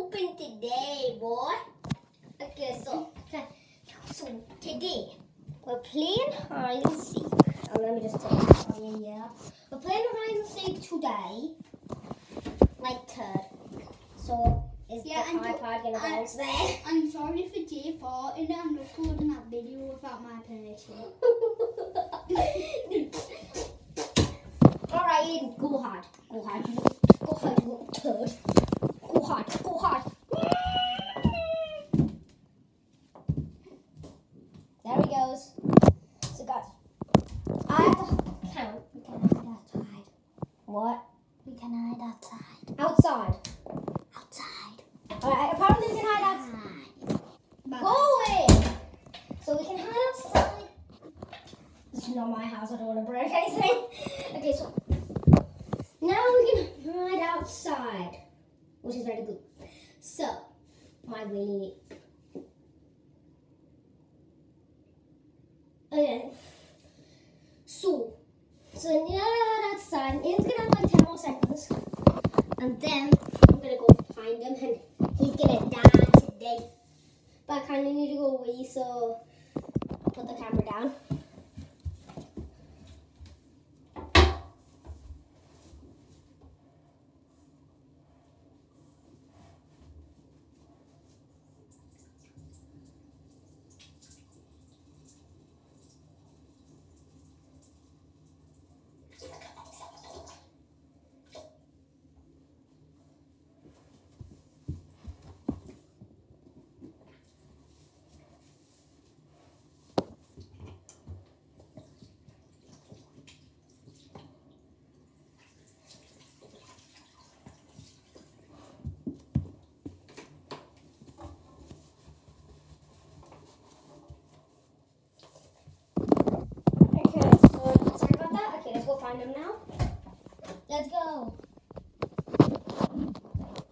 open today, boy. Okay, so, so today we're playing hide and seek. Oh, let me just take this in here. We're playing hide and seek today, like turd. So is Yeah, the iPad gonna bounce there? I'm sorry for Jay farting and I'm recording that video without my permission. All right, go hard, go hard, you go hard, you little turd. Go hard, go hard. There he goes. So guys, I have to count. We can hide outside. What? We can hide outside. Outside. Outside. All right. Apparently we can hide outside. But Go away. So we can hide outside. This is not my house. I don't want to break anything. Okay, so now we can hide outside, which is very good. So my willy. Okay. So, so now we outside. Ian's gonna have like ten more seconds, and then I'm gonna go find him, and he's gonna die today. But I kind of need to go away, so I'll put the camera down. Okay, so sorry about that. Okay, let's go find him now. let's go.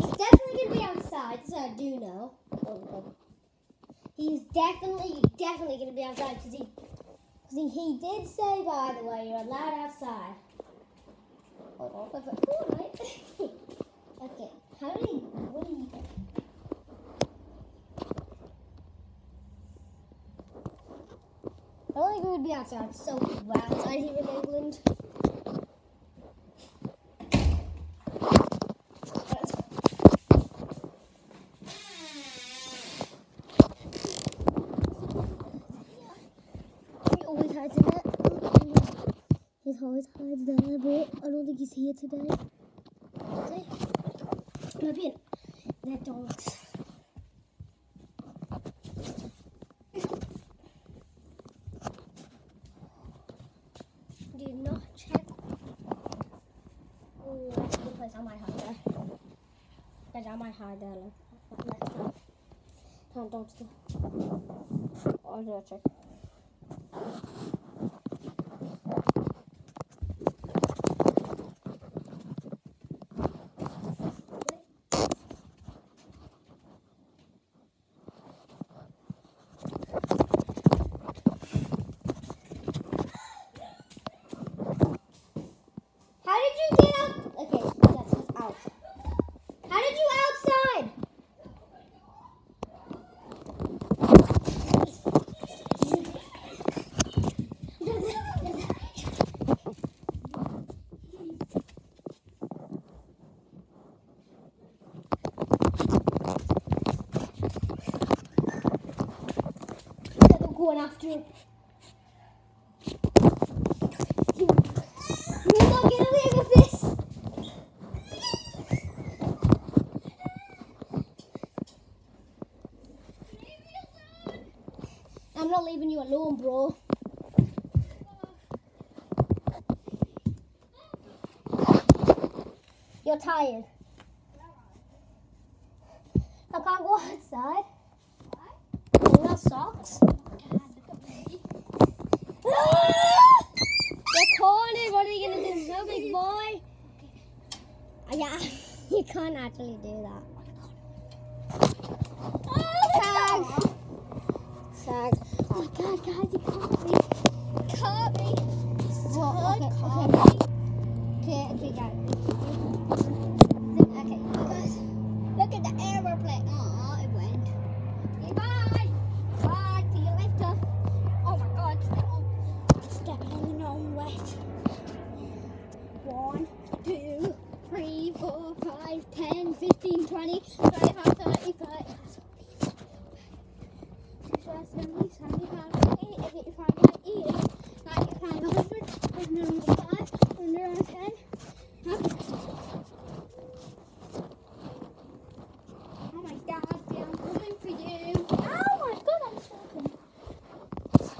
He's definitely gonna be outside, so I do know. He's definitely, definitely gonna be outside because he, cause he, he did say, by the way, you're allowed outside. Oh, oh, Hold on, wait, all right. okay, how you, what do you think? I don't think we would be outside so outside here in England. He always hides in it. He always hides there, but I don't think he's here today. Okay. he? Maybe in their dogs. Do not check. Oh, that's a good place. I might hide there. Guys, I might hide there. Like, next time. Don't, don't do. I'll do a check. How did you get out? Okay, that's he's out. How did you outside? Instead of going after him. Not get away with this. I'm not leaving you alone, bro. You're tired. I can't go outside. You got socks? You're cornered. What are you gonna do? No, big boy. Yeah, you can't actually do that. Tag. Tag. Oh my god, guys, you caught me. Caught me. Whoa, okay, okay. Okay, okay, guys. Okay, you guys. Look at the error 20, 25, 30, 40. 70, 75, 80, 85, 90, 95, 100, 105, 110. Oh my god, I'm coming for you. Oh my god, I'm choking.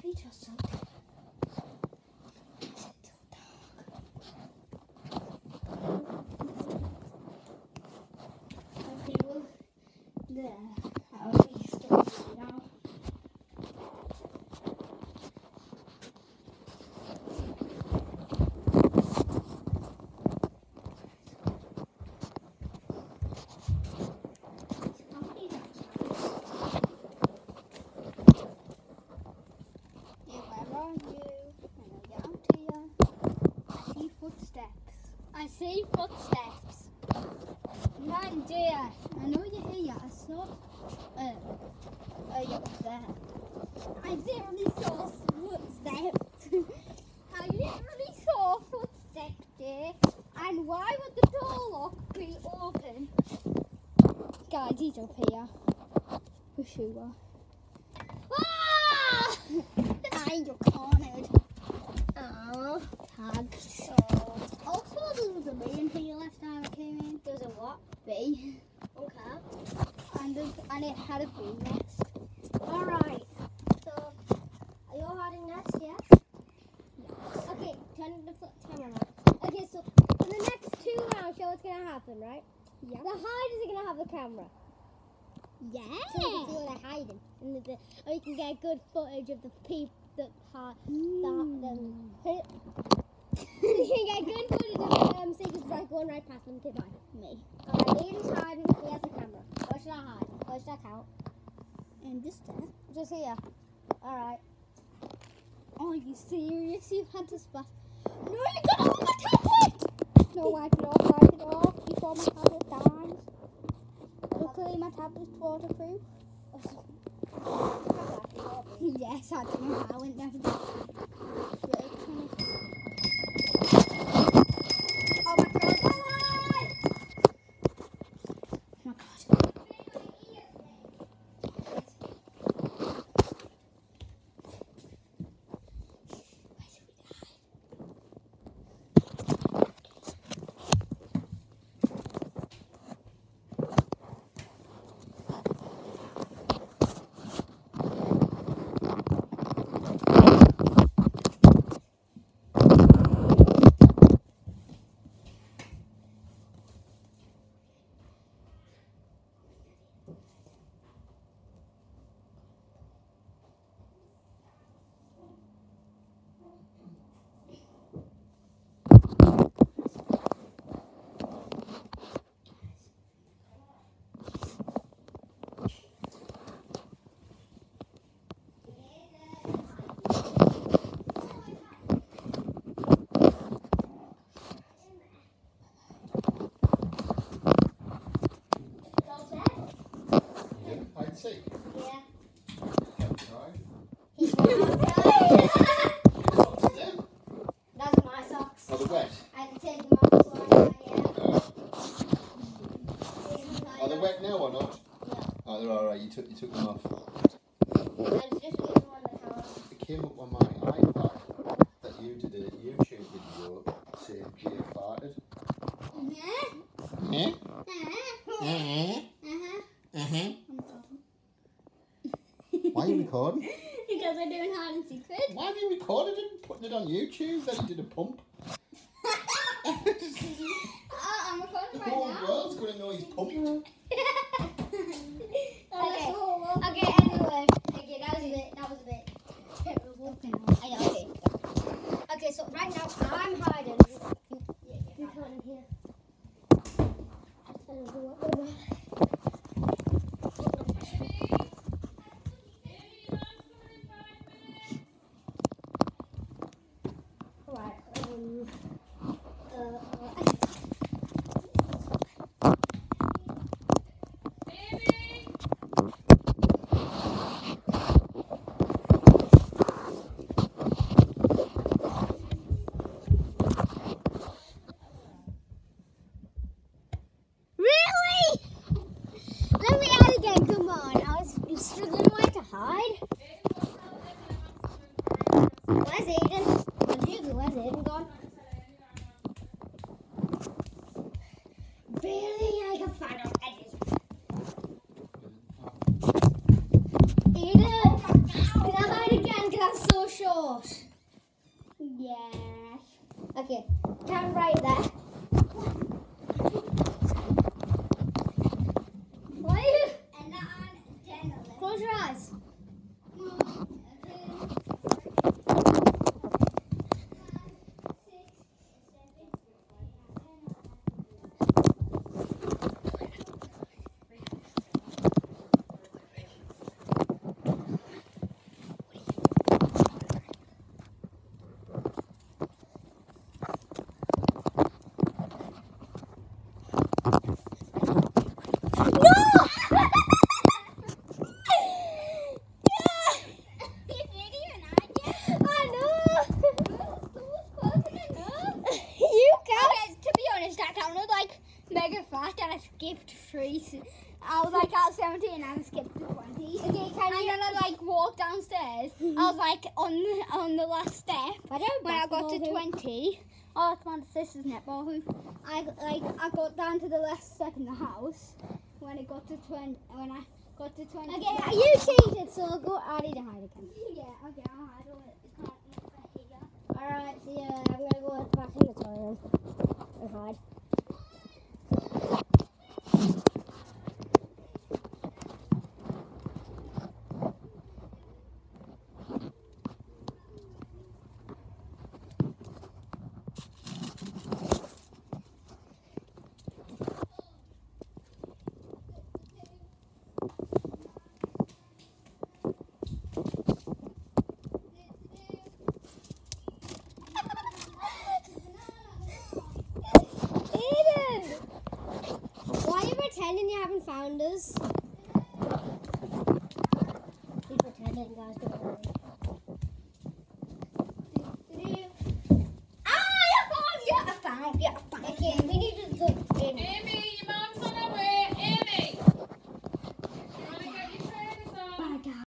We just so Okay, well, there. I'll be stuck now. Yeah, where are you? And I'll get out here. I see footsteps. I see footsteps. Right dear. I know you're here. I saw. Uh, oh, you're there. I literally saw footsteps. I literally saw footsteps there. And why would the door lock be open? He's up here. For sure. Ah! I you're cornered. Oh, Tag. So, also there was a bee in here last time I came in. there's a what? Bee. Okay. And, there's- and it had a bee nest. Alright. So, are you all hiding next? Yes? Okay, turn the flip camera on. Okay, so for the next two rounds, show what's gonna happen, right? Yeah. The hiders are gonna have the camera. Yeah. So you can see where they're hiding. And the, or you can get good footage of the people that hide. Mm. them. you can get good footage of them, so you can like going right past them. Okay, bye. Me. Alright, Aidan's hiding. He has the camera. Where should I hide? Where should I count? And just there. Just here. Alright. Oh, are you serious? You had to splash. No, you got on my tablet! No, wipe it off, wipe it off before my tablet dies. Luckily, my tablet's waterproof. yes, I don't know how I went down to the Oh my god! Oh my god. Yeah, I'd say. Yeah. Right. He's outside. What's them? Those are my socks. Oh, the wet. I had to take them off before I got here. Uh, are they wet now or not? Yeah. Oh, they're alright. You took you took them off. I was just leaving on the counter. It came up on my iPad that you did a YouTube video saying Jay farted. Uh-huh. Uh-huh. Uh-huh. Uh-huh. Talking. Why are you recording? because we're doing hide and secret. Why have you recorded it and putting it on YouTube? Then you did a pump. Oh, I'm recording The right whole now. world's gonna know he's pumping. Okay. Oh, Okay, anyway. Okay, that was a bit. That was a bit. I skipped three. I was like at 17 and I skipped 20. Okay, can and you... then I like walk downstairs. I was like on the, on the last step. I don't. when I got to 20. I had to sister's netball hoop. I like I got down to the last step in the house when it got to twenty. When I got to twenty. Okay, you changed it, so I'll go. I need to hide again. yeah. Okay, I'll hide all it. All right. So yeah, I'm gonna go back in the toilet and hide. Haven't found us? He's pretending, guys.